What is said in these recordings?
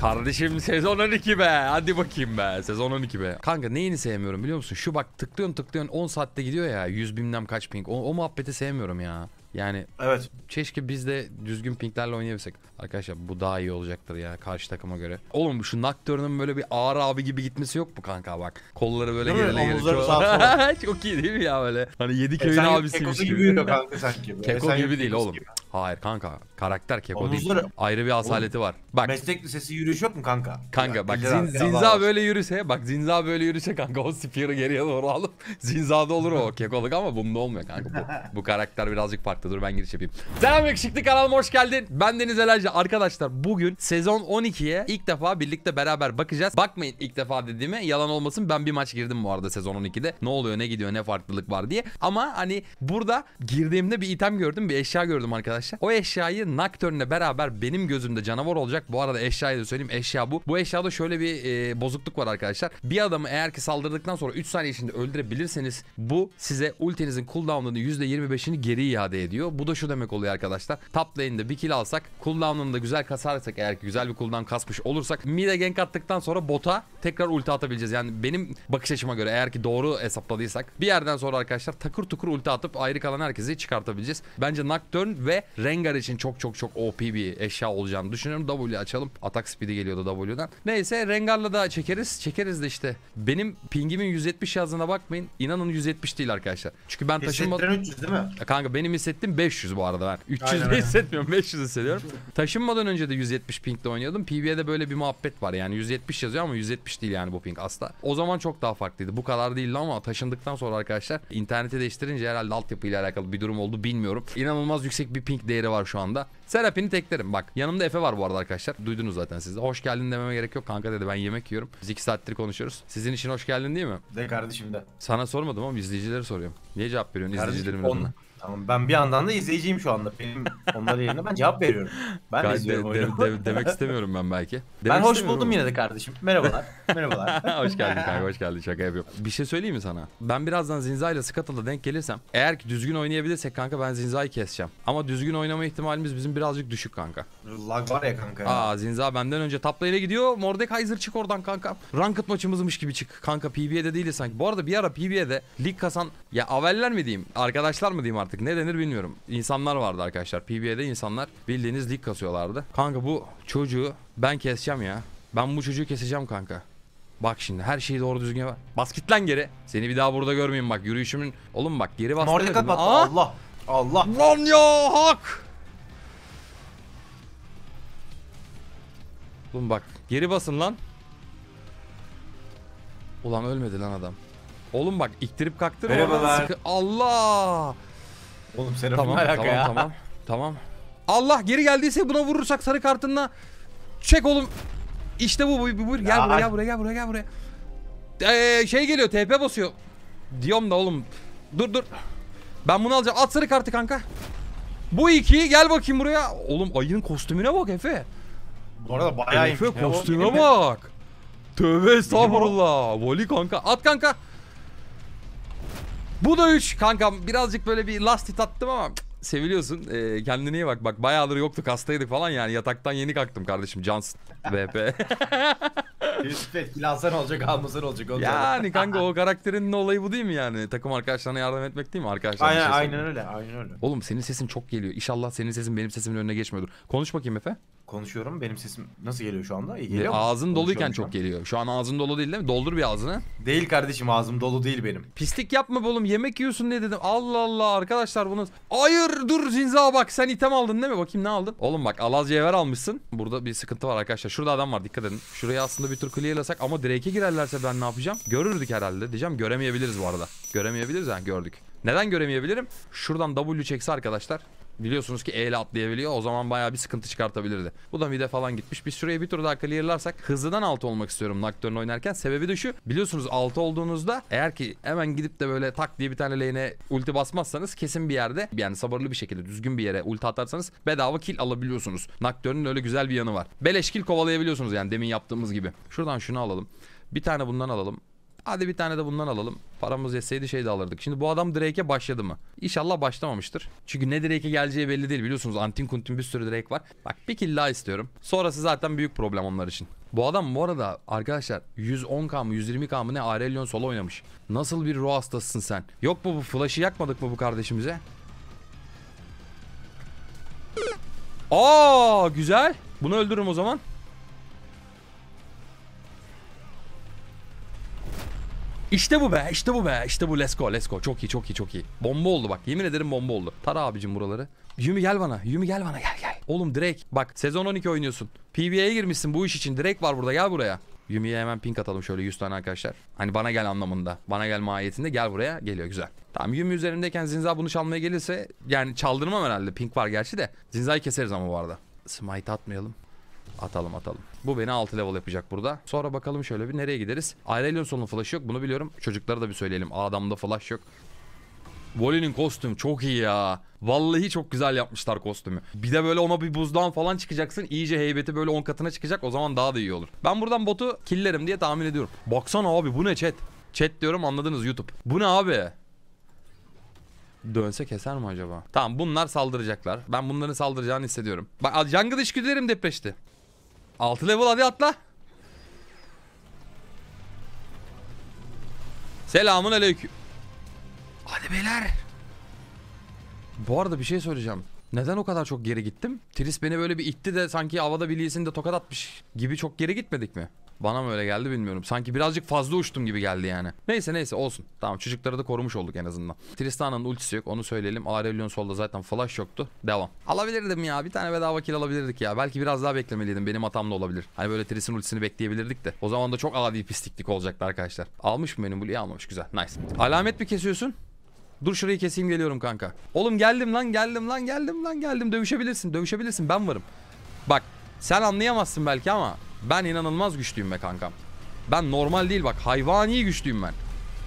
Kardeşim sezon 12 be. Hadi bakayım be. Sezon 12 be. Kanka neyini sevmiyorum biliyor musun? Şu bak tıklıyorsun tıklıyorsun 10 saatte gidiyor ya. 100 bilmem kaç ping. O, o muhabbeti sevmiyorum ya. Yani Evet. keşke biz de düzgün pinglerle oynayabilsek. Arkadaşlar bu daha iyi olacaktır ya karşı takıma göre. Oğlum şu Nocturne'ın böyle bir ağır abi gibi gitmesi yok mu kanka bak. Kolları böyle Değil gerile gerile. Çok... çok iyi değil mi ya böyle? Hani yedi E, köyün sen abisiymiş gibi. gibi yürüyor kanka sanki. Keko gibi değil oğlum. gibi. Hayır kanka. Karakter Keko değil. Omuzları- Ayrı bir asaleti var. Bak Meslek lisesi yürüyüş yok mu kanka? Kanka bak zin, Zinza böyle yürüse bak Zinza böyle yürüse kanka o Spear'ı geriye doğru alıp Zinza'da olur o kekoluk ama bunda olmuyor kanka. Bu, bu karakter birazcık farklı dur ben giriş yapayım. Selam yakışıklı kanalıma hoş geldin. Ben Deniz Elerci. Arkadaşlar bugün sezon 12'ye ilk defa birlikte beraber bakacağız. Bakmayın ilk defa dediğime yalan olmasın ben bir maç girdim bu arada sezon 12'de. Ne oluyor ne gidiyor ne farklılık var diye. Ama hani burada girdiğimde bir item gördüm bir eşya gördüm arkadaşlar. O eşyayı Nocturne'le beraber benim gözümde canavar olacak. Bu arada eşyayı da söyleyeyim eşya bu. Bu eşyada şöyle bir e, bozukluk var arkadaşlar. Bir adamı eğer ki saldırdıktan sonra 3 saniye içinde öldürebilirseniz bu size ultinizin cooldown'ının %25'ini geri iade ediyor. Bu da şu demek oluyor arkadaşlar. Top lane'de bir kill alsak cooldown'ını da güzel kasarsak eğer ki güzel bir cooldown kasmış olursak mid'e gank attıktan sonra bota tekrar ulti atabileceğiz. Yani benim bakış açıma göre eğer ki doğru hesapladıysak bir yerden sonra arkadaşlar takır tukur ulti atıp ayrı kalan herkesi çıkartabileceğiz. Bence Nocturne ve Rengar için çok çok çok OP bir eşya olacağını düşünüyorum. W açalım. Atak speed'i geliyordu W'dan. Neyse Rengar'la da çekeriz. Çekeriz de işte. Benim pingimin 170 yazdığına bakmayın. İnanın 170 değil arkadaşlar. Çünkü ben. Hissettiren 300 değil mi? Kanka benim hissettiğim 500 bu arada ben. 300 Aynen, de aynen. hissetmiyorum 500 hissediyorum. Taşınmadan önce de 170 pingle oynuyordum. PB'de böyle bir muhabbet var yani 170 yazıyor ama 170 değil yani bu ping asla. O zaman çok daha farklıydı. Bu kadar değildi ama taşındıktan sonra arkadaşlar interneti değiştirince herhalde altyapıyla alakalı bir durum oldu bilmiyorum. İnanılmaz yüksek bir ping değeri var şu anda. Serapini teklerim bak. Yanımda Efe var bu arada arkadaşlar. Duydunuz zaten siz de. Hoş geldin dememe gerek yok. Kanka dedi ben yemek yiyorum. Biz 2 saattir konuşuyoruz. Sizin için hoş geldin değil mi? De kardeşim de. Sana sormadım ama izleyicilere soruyorum. Niye cevap veriyorsun Kardeşim izleyicilerimin on... adına? Tamam ben bir yandan da izleyiciyim şu anda. Benim onların yerine ben cevap veriyorum. Ben de Gayet izliyorum de- oyunu. de- de- demek istemiyorum ben belki. ben Demek hoş istemiyorum buldum ama. yine de kardeşim. Merhabalar. Merhabalar. hoş geldin kanka hoş geldin şaka yapıyorum. Bir şey söyleyeyim mi sana? Ben birazdan Zinza ile Scuttle'da denk gelirsem eğer ki düzgün oynayabilirsek kanka ben Zinza'yı keseceğim. Ama düzgün oynama ihtimalimiz bizim birazcık düşük kanka. Lag var ya kanka. ya. Aa Zinza benden önce top lane'e gidiyor. Mordekaiser çık oradan kanka. Ranked maçımızmış gibi çık. Kanka PB'de değiliz sanki. Bu arada bir ara PB'de lig kasan ya aveller mi diyeyim? Arkadaşlar mı diyeyim artık? Ne denir bilmiyorum. İnsanlar vardı arkadaşlar. PB'de insanlar bildiğiniz lig kasıyorlardı. Kanka bu çocuğu ben keseceğim ya. Ben bu çocuğu keseceğim kanka. Bak şimdi her şeyi doğru düzgün yap. Bas git lan geri. Seni bir daha burada görmeyeyim bak. Yürüyüşümün... Oğlum bak geri bas attı. Aa! Allah. Allah. Lan ya hak. Oğlum bak geri basın lan. Ulan ölmedi lan adam. Oğlum bak iktirip kaktırma. Merhabalar. Allah. Oğlum Serap'ın Tamam alaka tamam ya. tamam. Tamam. Allah geri geldiyse buna vurursak sarı kartınla. Çek oğlum. İşte bu bu bu. bu. Gel Ya. buraya gel buraya gel buraya gel buraya. Ee, şey geliyor TP basıyor. Diyorum da oğlum. Dur dur. Ben bunu alacağım. At sarı kartı kanka. Bu iki gel bakayım buraya. Oğlum ayının kostümüne bak Efe. Bu arada bayağı Efe kostüme bak. Tövbe estağfurullah. Voli kanka. At kanka. Bu da 3 kanka. Birazcık böyle bir last hit attım ama seviliyorsun. Ee, kendine iyi bak. Bak bayağıdır yoktuk hastaydık falan yani. Yataktan yeni kalktım kardeşim. Cansın. VP. Yusuf etkili alsan olacak almasan olacak. Olacak. yani kanka o karakterin olayı bu değil mi yani? Takım arkadaşlarına yardım etmek değil mi arkadaşlar? Aynen aynen öyle. Aynen öyle. Oğlum senin sesin çok geliyor. İnşallah senin sesin benim sesimin önüne geçmiyordur. Konuş bakayım Efe. Konuşuyorum. Benim sesim nasıl geliyor şu anda? İyi geliyor mu? ağzın doluyken çok geliyor. Şu an ağzın dolu değil değil mi? Doldur bir ağzını. Değil kardeşim ağzım dolu değil benim. Pislik yapma be oğlum yemek yiyorsun diye dedim. Allah Allah arkadaşlar bunu. Hayır dur Zinza bak sen item aldın değil mi? Bakayım ne aldın? Oğlum bak Alaz Cevher almışsın. Burada bir sıkıntı var arkadaşlar. Şurada adam var dikkat edin. Şurayı aslında bir tur clearlasak ama Drake'e girerlerse ben ne yapacağım? Görürdük herhalde diyeceğim. Göremeyebiliriz bu arada. Göremeyebiliriz ha gördük. Neden göremeyebilirim? Şuradan W çekse arkadaşlar. Biliyorsunuz ki E ile atlayabiliyor. O zaman bayağı bir sıkıntı çıkartabilirdi. Bu da mide falan gitmiş. Biz şuraya bir tur daha clearlarsak hızlıdan 6 olmak istiyorum Nocturne oynarken. Sebebi de şu. Biliyorsunuz 6 olduğunuzda eğer ki hemen gidip de böyle tak diye bir tane lane'e ulti basmazsanız kesin bir yerde yani sabırlı bir şekilde düzgün bir yere ulti atarsanız bedava kill alabiliyorsunuz. Nocturne'ün öyle güzel bir yanı var. Beleş kill kovalayabiliyorsunuz yani demin yaptığımız gibi. Şuradan şunu alalım. Bir tane bundan alalım. Hadi bir tane de bundan alalım. Paramız yetseydi şey de alırdık. Şimdi bu adam Drake'e başladı mı? İnşallah başlamamıştır. Çünkü ne Drake'e geleceği belli değil biliyorsunuz. Antin kuntin bir sürü Drake var. Bak bir kill istiyorum. Sonrası zaten büyük problem onlar için. Bu adam bu arada arkadaşlar 110k mı 120k mı ne Aurelion solo oynamış. Nasıl bir ruh hastasısın sen? Yok mu bu flash'ı yakmadık mı bu kardeşimize? Aa güzel. Bunu öldürürüm o zaman. İşte bu be, işte bu be, işte bu let's go, let's go. Çok iyi, çok iyi, çok iyi. Bomba oldu bak, yemin ederim bomba oldu. Tara abicim buraları. Yumi gel bana, Yumi gel bana, gel gel. Oğlum Drake, bak sezon 12 oynuyorsun. PBA'ye girmişsin bu iş için. Drake var burada, gel buraya. Yumi'ye hemen pink atalım şöyle 100 tane arkadaşlar. Hani bana gel anlamında. Bana gel mahiyetinde gel buraya. Geliyor güzel. Tamam Yumi üzerindeyken Zinza bunu çalmaya gelirse yani çaldırmam herhalde. Pink var gerçi de. Zinza'yı keseriz ama bu arada. Smite atmayalım. Atalım atalım. Bu beni 6 level yapacak burada. Sonra bakalım şöyle bir nereye gideriz. Aurelion sonun flash yok. Bunu biliyorum. Çocuklara da bir söyleyelim. Adamda flash yok. Voli'nin kostüm çok iyi ya. Vallahi çok güzel yapmışlar kostümü. Bir de böyle ona bir buzdan falan çıkacaksın. İyice heybeti böyle 10 katına çıkacak. O zaman daha da iyi olur. Ben buradan botu killerim diye tahmin ediyorum. Baksana abi bu ne chat? Chat diyorum anladınız YouTube. Bu ne abi? Dönse keser mi acaba? Tamam bunlar saldıracaklar. Ben bunların saldıracağını hissediyorum. Bak jungle içgüdülerim depreşti. 6 level hadi atla. Selamun aleyküm. Hadi beyler. Bu arada bir şey söyleyeceğim. Neden o kadar çok geri gittim? Tris beni böyle bir itti de sanki havada bilyesinde tokat atmış gibi çok geri gitmedik mi? Bana mı öyle geldi bilmiyorum. Sanki birazcık fazla uçtum gibi geldi yani. Neyse neyse olsun. Tamam çocukları da korumuş olduk en azından. Tristana'nın ultisi yok onu söyleyelim. Aurelion solda zaten flash yoktu. Devam. Alabilirdim ya. Bir tane bedava kill alabilirdik ya. Belki biraz daha beklemeliydim. Benim hatam da olabilir. Hani böyle Tris'in ultisini bekleyebilirdik de. O zaman da çok adi pisliklik olacaktı arkadaşlar. Almış mı benim Blue'yu almamış. Güzel. Nice. Alamet mi kesiyorsun? Dur şurayı keseyim geliyorum kanka. Oğlum geldim lan geldim lan geldim lan geldim. Dövüşebilirsin dövüşebilirsin ben varım. Bak sen anlayamazsın belki ama ben inanılmaz güçlüyüm be kankam. Ben normal değil bak hayvani güçlüyüm ben.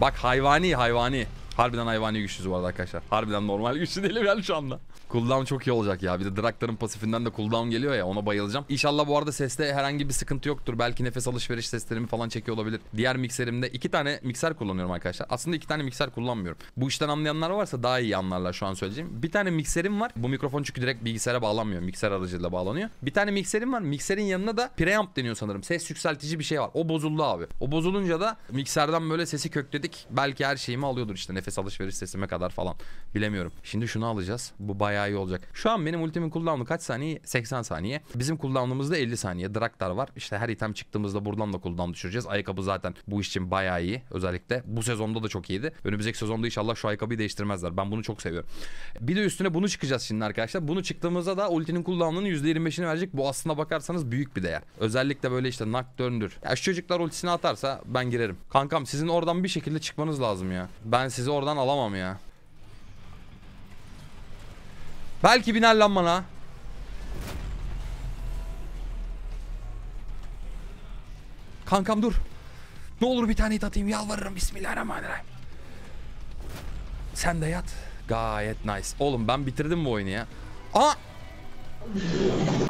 Bak hayvani hayvani. Harbiden hayvani güçlüyüz bu arada arkadaşlar. Harbiden normal güçlü değilim yani şu anda. Cooldown çok iyi olacak ya. Bir de Draktar'ın pasifinden de cooldown geliyor ya ona bayılacağım. İnşallah bu arada seste herhangi bir sıkıntı yoktur. Belki nefes alışveriş seslerimi falan çekiyor olabilir. Diğer mikserimde iki tane mikser kullanıyorum arkadaşlar. Aslında iki tane mikser kullanmıyorum. Bu işten anlayanlar varsa daha iyi anlarlar şu an söyleyeceğim. Bir tane mikserim var. Bu mikrofon çünkü direkt bilgisayara bağlanmıyor. Mikser aracılığıyla bağlanıyor. Bir tane mikserim var. Mikserin yanına da preamp deniyor sanırım. Ses yükseltici bir şey var. O bozuldu abi. O bozulunca da mikserden böyle sesi kökledik. Belki her şeyimi alıyordur işte nefes alışveriş sesime kadar falan. Bilemiyorum. Şimdi şunu alacağız. Bu bayağı iyi olacak. Şu an benim ultimin cooldown'u kaç saniye? 80 saniye. Bizim cooldown'umuz da 50 saniye. Draktar var. İşte her item çıktığımızda buradan da cooldown düşüreceğiz. Ayakkabı zaten bu iş için bayağı iyi. Özellikle bu sezonda da çok iyiydi. Önümüzdeki sezonda inşallah şu ayakkabıyı değiştirmezler. Ben bunu çok seviyorum. Bir de üstüne bunu çıkacağız şimdi arkadaşlar. Bunu çıktığımızda da ultinin cooldown'unun %25'ini verecek. Bu aslına bakarsanız büyük bir değer. Özellikle böyle işte Nocturne'dür. Ya şu çocuklar ultisini atarsa ben girerim. Kankam sizin oradan bir şekilde çıkmanız lazım ya. Ben sizi oradan alamam ya. Belki biner lan bana. Kankam dur. Ne olur bir tane hit atayım yalvarırım. Bismillahirrahmanirrahim. Sen de yat. Gayet nice. Oğlum ben bitirdim bu oyunu ya. Aa!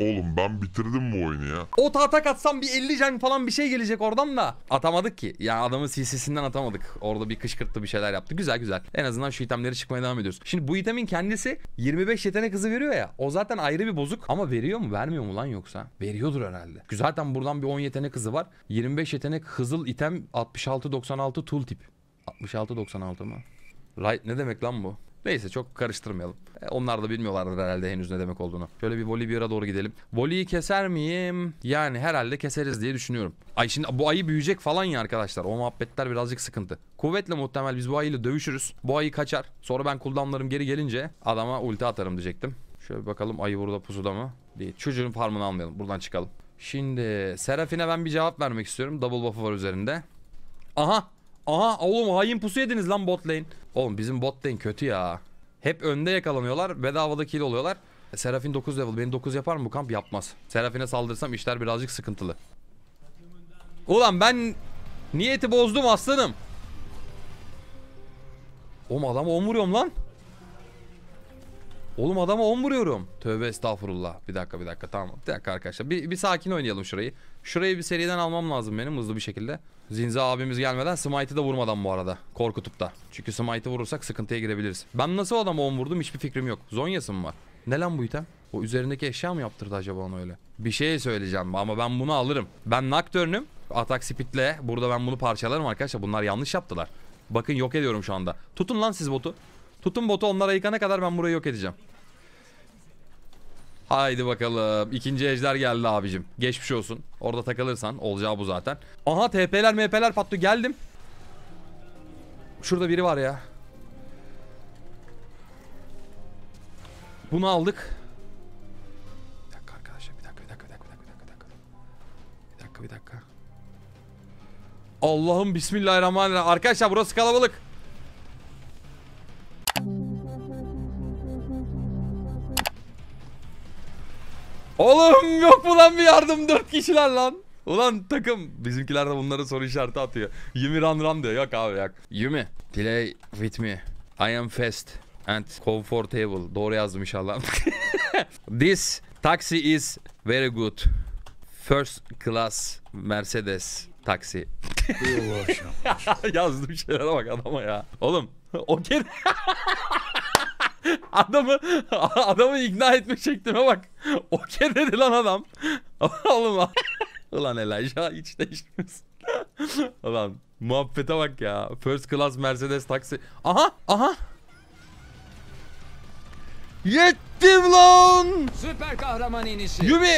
Oğlum ben bitirdim bu oyunu ya. O atak atsam bir 50 can falan bir şey gelecek oradan da. Atamadık ki. Yani adamın CC'sinden atamadık. Orada bir kışkırttı bir şeyler yaptı. Güzel güzel. En azından şu itemleri çıkmaya devam ediyoruz. Şimdi bu itemin kendisi 25 yetenek hızı veriyor ya. O zaten ayrı bir bozuk. Ama veriyor mu vermiyor mu lan yoksa? Veriyordur herhalde. Zaten buradan bir 10 yetenek hızı var. 25 yetenek hızıl item 66-96 tool tip. 66-96 mı? Right ne demek lan bu? Neyse çok karıştırmayalım. E, Onlar da bilmiyorlardır herhalde henüz ne demek olduğunu. Şöyle bir Volibear'a doğru gidelim. Voli'yi keser miyim? Yani herhalde keseriz diye düşünüyorum. Ay şimdi bu ayı büyüyecek falan ya arkadaşlar. O muhabbetler birazcık sıkıntı. Kuvvetle muhtemel biz bu ayıyla dövüşürüz. Bu ayı kaçar. Sonra ben cooldownlarım geri gelince adama ulti atarım diyecektim. Şöyle bakalım ayı burada pusuda mı? Değil. Çocuğun farmını almayalım. Buradan çıkalım. Şimdi Seraphine ben bir cevap vermek istiyorum. Double buff'ı var üzerinde. Aha. Aha oğlum hain pusu yediniz lan bot lane. Oğlum bizim bot lane kötü ya. Hep önde yakalanıyorlar. Bedavada kill oluyorlar. Serafin 9 level. Beni 9 yapar mı bu kamp? Yapmaz. Serafine saldırsam işler birazcık sıkıntılı. Ulan ben niyeti bozdum aslanım. Oğlum adamı 10 vuruyorum lan. Oğlum adama 10 vuruyorum. Tövbe estağfurullah. Bir dakika bir dakika tamam. Bir dakika arkadaşlar. Bir, bir sakin oynayalım şurayı. Şurayı bir seriden almam lazım benim hızlı bir şekilde. Zinza abimiz gelmeden Smite'ı da vurmadan bu arada. Korkutup da. Çünkü Smite'ı vurursak sıkıntıya girebiliriz. Ben nasıl adama 10 vurdum hiçbir fikrim yok. Zonyası mı var? Ne lan bu item? O üzerindeki eşya mı yaptırdı acaba onu öyle? Bir şey söyleyeceğim ama ben bunu alırım. Ben Nocturne'üm. Atak Speed'le burada ben bunu parçalarım arkadaşlar. Bunlar yanlış yaptılar. Bakın yok ediyorum şu anda. Tutun lan siz botu. Tutun botu onlara yıkana kadar ben burayı yok edeceğim. Haydi bakalım. İkinci ejder geldi abicim. Geçmiş olsun. Orada takılırsan olacağı bu zaten. Aha TP'ler MP'ler patlıyor. Geldim. Şurada biri var ya. Bunu aldık. Bir dakika arkadaşlar. Bir dakika bir dakika bir dakika bir dakika bir dakika. Bir dakika dakika. Allah'ım bismillahirrahmanirrahim. Arkadaşlar burası kalabalık. Oğlum yok mu lan bir yardım dört kişiler lan. Ulan takım bizimkiler de bunları soru işareti atıyor. Yumi run run diyor. Yok abi yok. Yumi play with me. I am fast and comfortable. Doğru yazdım inşallah. This taxi is very good. First class Mercedes taxi. Yazdım şeylere bak adama ya. Oğlum o kere... adamı adamı ikna etme şeklime bak. Okey dedi lan adam. Oğlum Ulan Elijah hiç değişmiyorsun. Ulan muhabbete bak ya. First class Mercedes taksi. Aha aha. Yettim lan. Süper kahraman inişi. Yumi.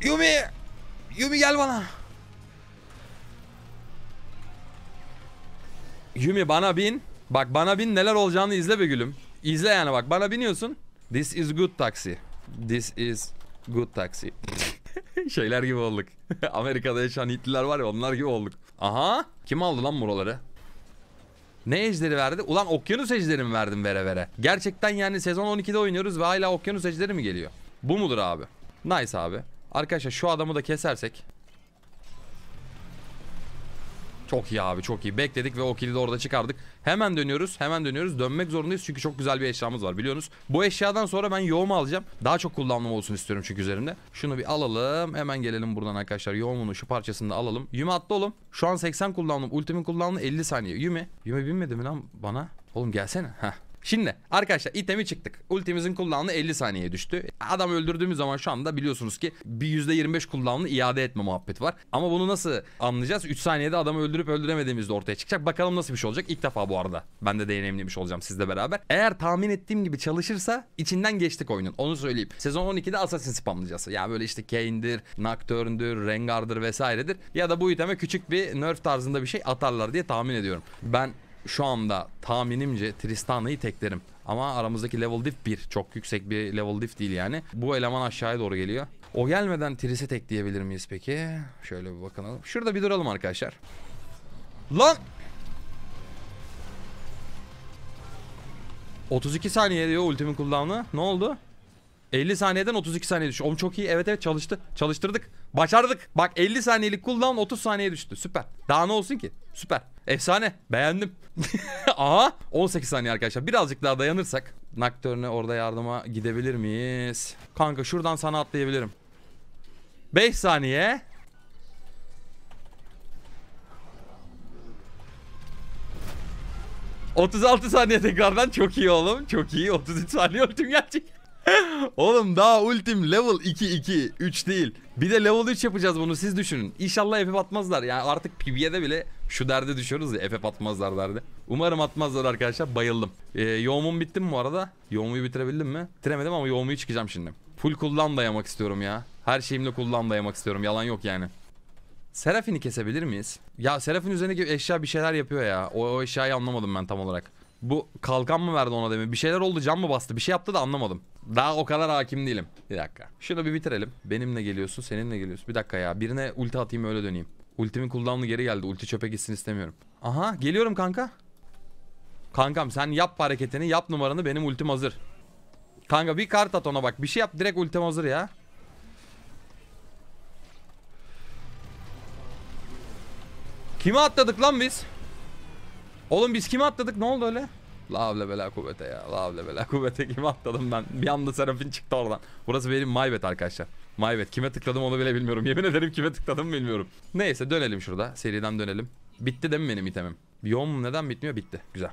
Yumi. Yumi gel bana. Yumi bana bin. Bak bana bin neler olacağını izle be gülüm. İzle yani bak bana biniyorsun. This is good taxi. This is good taxi. Şeyler gibi olduk. Amerika'da yaşayan Hitliler var ya onlar gibi olduk. Aha. Kim aldı lan buraları? Ne ejderi verdi? Ulan okyanus ejderi mi verdim vere vere? Gerçekten yani sezon 12'de oynuyoruz ve hala okyanus ejderi mi geliyor? Bu mudur abi? Nice abi. Arkadaşlar şu adamı da kesersek. Çok iyi abi çok iyi. Bekledik ve o kilidi orada çıkardık. Hemen dönüyoruz. Hemen dönüyoruz. Dönmek zorundayız çünkü çok güzel bir eşyamız var biliyorsunuz. Bu eşyadan sonra ben yoğumu alacağım. Daha çok kullanımım olsun istiyorum çünkü üzerimde. Şunu bir alalım. Hemen gelelim buradan arkadaşlar. Yoğumunun şu parçasını da alalım. Yumi attı oğlum. Şu an 80 kullandım. Ultimin kullanımı 50 saniye. Yumi. Yumi binmedi mi lan bana? Oğlum gelsene. Heh. Şimdi arkadaşlar itemi çıktık. Ultimizin kullanımı 50 saniyeye düştü. Adam öldürdüğümüz zaman şu anda biliyorsunuz ki bir %25 kullanımını iade etme muhabbeti var. Ama bunu nasıl anlayacağız? 3 saniyede adamı öldürüp öldüremediğimiz de ortaya çıkacak. Bakalım nasıl bir şey olacak. İlk defa bu arada. Ben de deneyimlemiş olacağım sizle beraber. Eğer tahmin ettiğim gibi çalışırsa içinden geçtik oyunun. Onu söyleyeyim. Sezon 12'de Assassin spamlayacağız. Ya böyle işte Kane'dir, Nocturne'dür, Rengar'dır vesairedir. Ya da bu iteme küçük bir nerf tarzında bir şey atarlar diye tahmin ediyorum. Ben şu anda tahminimce Tristana'yı teklerim. Ama aramızdaki level diff 1. Çok yüksek bir level diff değil yani. Bu eleman aşağıya doğru geliyor. O gelmeden Tris'e tekleyebilir miyiz peki? Şöyle bir bakalım. Şurada bir duralım arkadaşlar. Lan! 32 saniye diyor ultimin kullanımı. Ne oldu? 50 saniyeden 32 saniye düştü. Oğlum çok iyi. Evet evet çalıştı. Çalıştırdık. Başardık. Bak 50 saniyelik cooldown 30 saniye düştü. Süper. Daha ne olsun ki? Süper. Efsane. Beğendim. Aha. 18 saniye arkadaşlar. Birazcık daha dayanırsak Nocturne'e orada yardıma gidebilir miyiz? Kanka şuradan sana atlayabilirim. 5 saniye. ...36 saniye tekrardan çok iyi oğlum. Çok iyi. 33 saniye ultim gelecek. Oğlum daha ultim level 2 2 3 değil. Bir de level 3 yapacağız bunu siz düşünün. İnşallah FF atmazlar. Yani artık PB'de bile şu derde düşüyoruz ya FF atmazlar derdi. Umarım atmazlar arkadaşlar. Bayıldım. Ee, yoğumum bitti mi bu arada? Yoğumuyu bitirebildim mi? Bitiremedim ama yoğumuyu çıkacağım şimdi. Full cooldown dayamak istiyorum ya. Her şeyimle cooldown dayamak istiyorum. Yalan yok yani. Serafini kesebilir miyiz? Ya Serafin üzerindeki eşya bir şeyler yapıyor ya. O, o eşyayı anlamadım ben tam olarak. Bu kalkan mı verdi ona demin? Bir şeyler oldu cam mı bastı? Bir şey yaptı da anlamadım. Daha o kadar hakim değilim. Bir dakika. Şunu bir bitirelim. Benimle geliyorsun, seninle geliyorsun. Bir dakika ya. Birine ulti atayım öyle döneyim. Ultimin cooldown'u geri geldi. Ulti çöpe gitsin istemiyorum. Aha geliyorum kanka. Kankam sen yap hareketini, yap numaranı. Benim ultim hazır. Kanka bir kart at ona bak. Bir şey yap direkt ultim hazır ya. Kime atladık lan biz? Oğlum biz kime atladık? Ne oldu öyle? La havle bela kuvvete ya. La havle bela kuvvete gibi atladım ben. Bir anda Serafin çıktı oradan. Burası benim maybet arkadaşlar. Maybet. Kime tıkladım onu bile bilmiyorum. Yemin ederim kime tıkladım bilmiyorum. Neyse dönelim şurada. Seriden dönelim. Bitti değil mi benim itemim? Yoğun neden bitmiyor? Bitti. Güzel.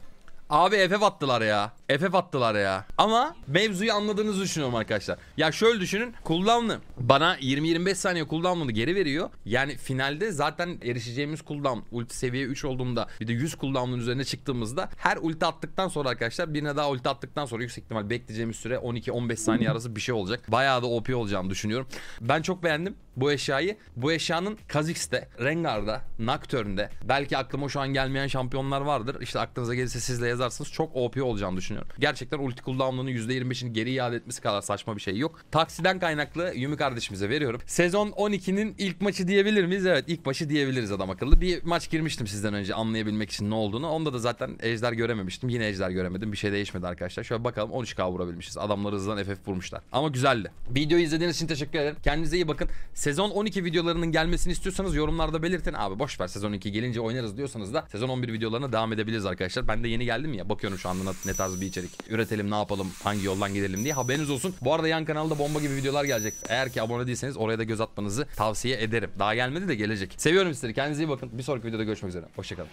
Abi FF attılar ya. FF attılar ya. Ama mevzuyu anladığınızı düşünüyorum arkadaşlar. Ya şöyle düşünün. Cooldown'ı bana 20-25 saniye cooldown'ını geri veriyor. Yani finalde zaten erişeceğimiz cooldown ulti seviye 3 olduğunda bir de 100 cooldown'un üzerine çıktığımızda her ulti attıktan sonra arkadaşlar birine daha ulti attıktan sonra yüksek ihtimal bekleyeceğimiz süre 12-15 saniye arası bir şey olacak. Bayağı da OP olacağını düşünüyorum. Ben çok beğendim bu eşyayı. Bu eşyanın Kha'Zix'te, Rengar'da, Nocturne'de belki aklıma şu an gelmeyen şampiyonlar vardır. İşte aklınıza gelirse siz de yazarsınız. Çok OP olacağını düşünüyorum. Gerçekten ulti cooldown'unu %25'ini geri iade etmesi kadar saçma bir şey yok. Taksiden kaynaklı Yumi kardeşimize veriyorum. Sezon 12'nin ilk maçı diyebilir miyiz? Evet ilk maçı diyebiliriz adam akıllı. Bir maç girmiştim sizden önce anlayabilmek için ne olduğunu. Onda da zaten ejder görememiştim. Yine ejder göremedim. Bir şey değişmedi arkadaşlar. Şöyle bakalım 13k vurabilmişiz. Adamları hızdan FF vurmuşlar. Ama güzeldi. Videoyu izlediğiniz için teşekkür ederim. Kendinize iyi bakın. Sezon 12 videolarının gelmesini istiyorsanız yorumlarda belirtin. Abi boş ver sezon 2 gelince oynarız diyorsanız da sezon 11 videolarına devam edebiliriz arkadaşlar. Ben de yeni geldim ya. Bakıyorum şu anda ne- tarz bir içerik üretelim, ne yapalım, hangi yoldan gidelim diye haberiniz olsun. Bu arada yan kanalda bomba gibi videolar gelecek. Eğer ki abone değilseniz oraya da göz atmanızı tavsiye ederim. Daha gelmedi de gelecek. Seviyorum sizleri. Kendinize iyi bakın. Bir sonraki videoda görüşmek üzere. Hoşçakalın.